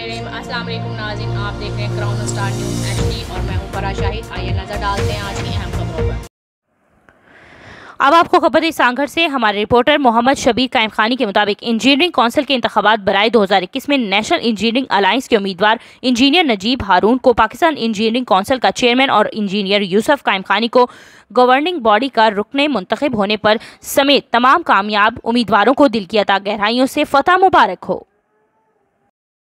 अस्सलाम वालेकुम नाजिन, आप देख रहे हैं क्राउन स्टार न्यूज़ एचडी और मैं हूँ फरा शाहिद। आइए नज़र डालते हैं आज की अहम खबरों पर। अब आपको खबर है सांघर से। हमारे रिपोर्टर मोहम्मद शबीर कायम खानी के मुताबिक इंजीनियरिंग काउंसिल के इंतबात बरए 2021 में नेशनल इंजीनियरिंग अलायंस के उम्मीदवार इंजीनियर नजीब हारून को पाकिस्तान इंजीनियरिंग काउंसिल का चेयरमैन और इंजीनियर यूसुफ कायम खानी को गवर्निंग बॉडी का रुकने मुंतखब होने पर समेत तमाम कामयाब उम्मीदवारों को दिल की अता गहराइयों से फतह मुबारक हो।